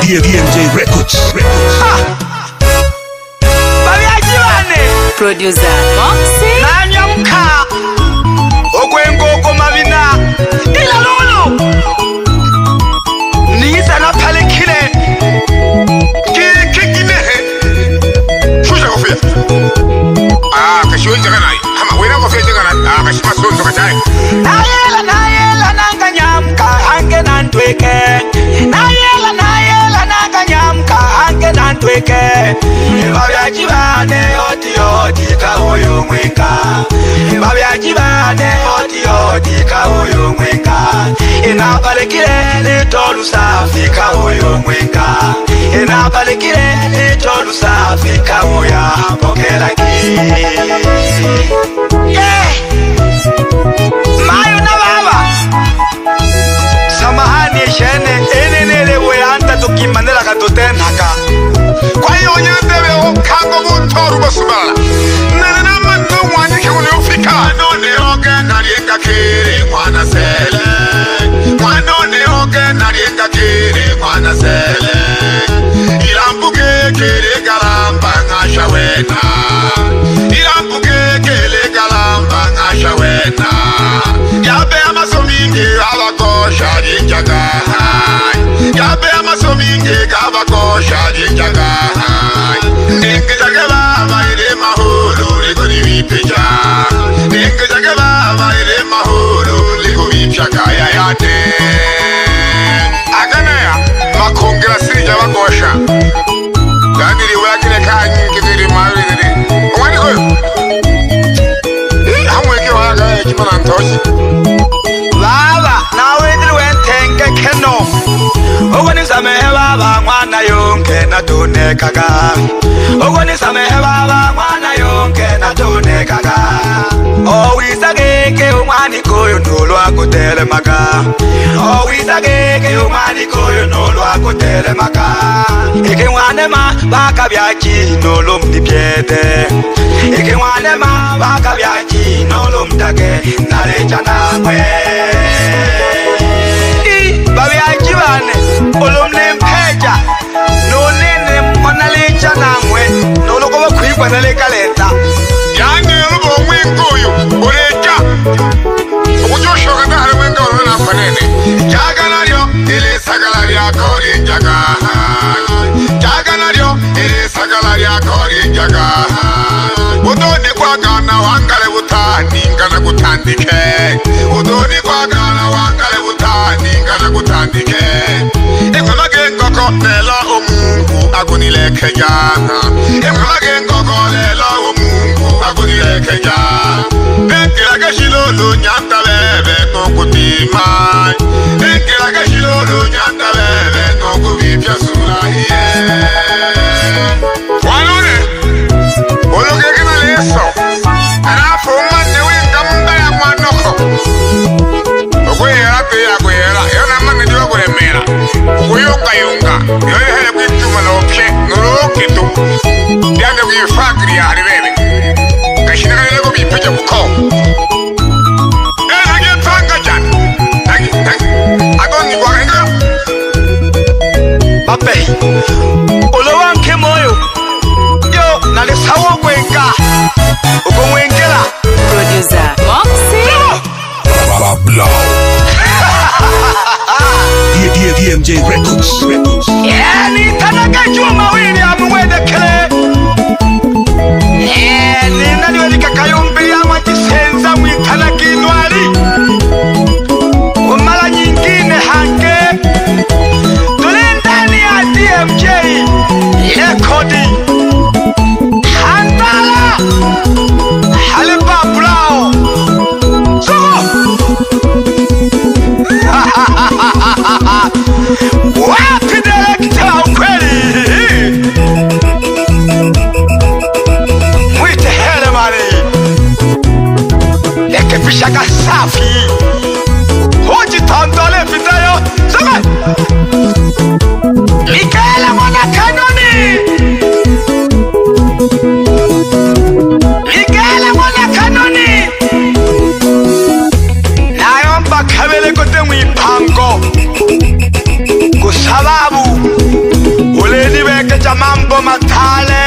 DMJ Records. Records. Producer Moxie Nanyamka Ogwengoko Mabina Ila Lulu Niza na pale kile Kile Shusha kofia Ah, kashiwe njaka Hama wena kofia njaka Ah, kashima sonzo kachai Ayela na ke ibabyajibane otiyodika uyu mwika ibabyajibane otiyodika uyu mwika inabalikile litolu safika uyu mwika inabalikile litolu safika uya mpokelaki yeah. weta irambo kekele kalamba ngasha weta yabe amasomingi abakosha linjaga yabe amasomingi kabakosha linjaga ningijage baba ili mahulu likonimipija ningijage baba ili mahulu likomipyakaya yate nantoshi vava nawetiriwe ntenge kheno ukunisamehe vava n'wana yo nghena donekaka ukunisamehe vava n'wana kena tonekaka owisakeke oh, umwani koyo nolwa kutelemaka owisakeke oh, umwani koyo nolwa kutelemaka ikimwanema bakabyaki nolo mdipyete ikimwanema bakabyaki nolo mtake nalecanakwe babyaki bane olomne mpeca nonene onalecanamwe nolokob fanele ka lenhla yanyelo bomwe nkuyu ureta ujo shoka ka hari wenga rona fanele jaga nalyo ile sagala ya kori jaga jaga nalyo ile sagala ya kori jaga udoni kwagana wangale butani ngana kutandike udoni kwagana wangale butani ngana kutandike ekhona ke ngoko nela umuntu akunile kenyana kenya ekelake silolo nyatalebe tokuti ma ekelake silolo nyatalebe tokubi piasula ye walone olokekena leso arafo mate wekamdaya mwanoko okweyela te yakuyela yona mane diwakulemela kuyungayunga yoyehele kwicuma lokhe nolokitu yande kuyifakiri yalile MJ Records. Yeah, nitanagajua mawili amuwelekele yeah, yaani ninaliwelika kayumbi ama jisenza mwitanaginwali umala nyingine hange tuli ndani ya DMJ kote mu ipanko ku sababu uleni veke ca mambo mathale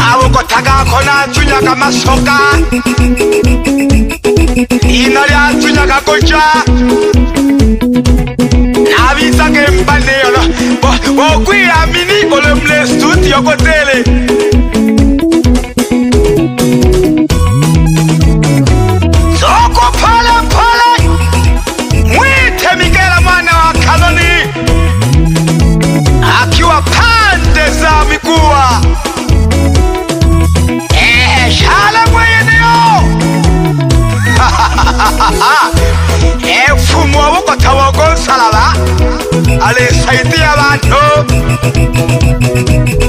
mavuko thakakho na tsunyaka masoka ina lya tsunyaka koca navisa ke mbaneyolo vokwila mini olemule studio kotele Thank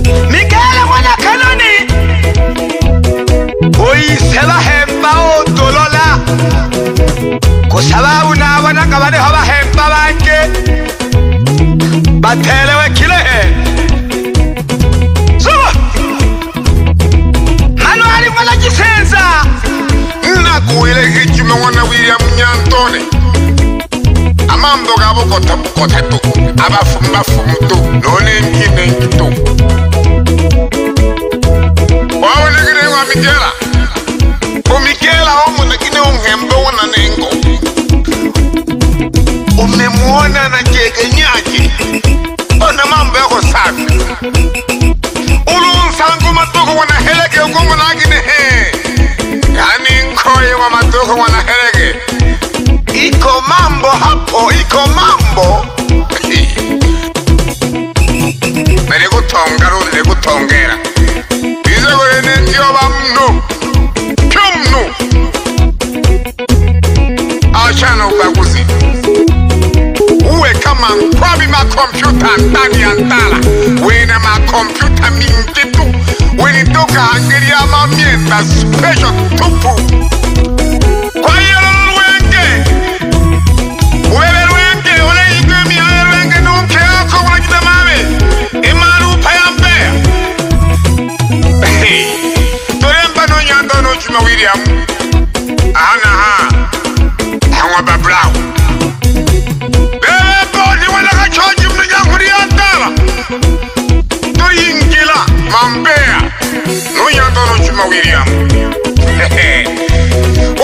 amambo kabo kota kota tu abafumi bafumi tu nonenkine tu waonekine wa mikela umikela omunekine umhembe wona nengo umemuona na jekenyaki ona mambo yako sana Rico Mambo Me le gusta un garo, le gusta un guera Y luego en el tío Bamnu Kiumnu Achano Baguzi Uwe kama mkwabi ma computer Ndani antala Wena ma computer mingitu Weni toka angiri ama mienda Special tupu Weni toka angiri ama mienda Mama William.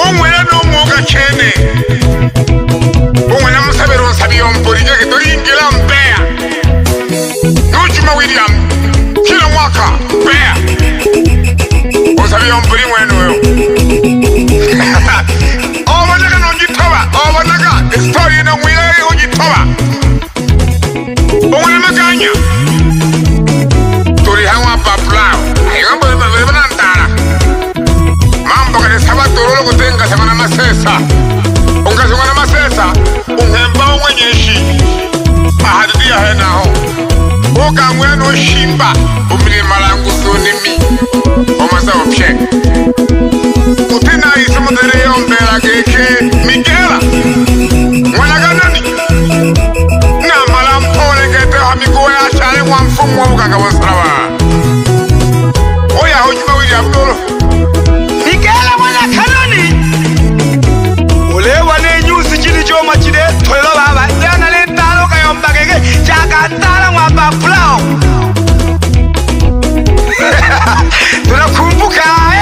Onwera n'omwoga kyene. Onwera musabira onsabira ompulire tetulingira no, Nukima William kila mwaka mbeya. Onsabira ompuli mwene oyo. Obonaga n'ongitaba obonaga esitoli eno mwira masesa ukazimwa na masesa unhembawo mwenyeshi mahadidi yahe naho ukamwe noshimba umilimalanguzunimi omaza opye utinaise mudere yombera geke migera mwanaganani namala mpolekete hamikuwe ashale mwamfumu wabukanga bosiraba oyaho jima wiliabudolo chide tolo baba jana le talo ka yomba gege chaka tala mwa papula tuna kumbuka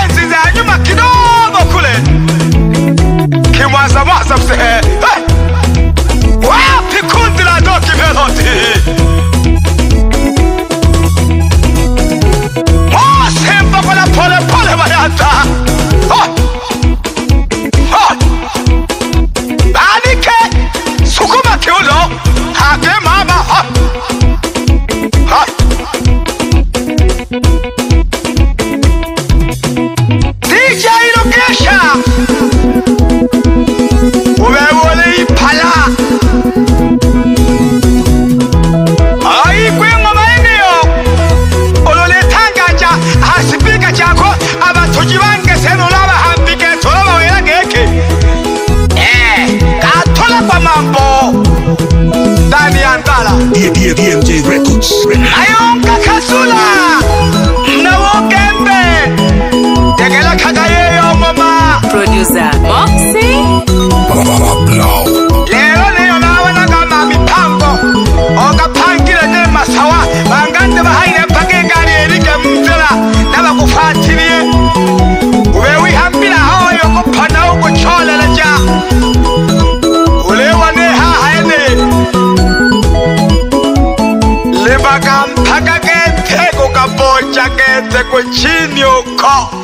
tekwe chini uko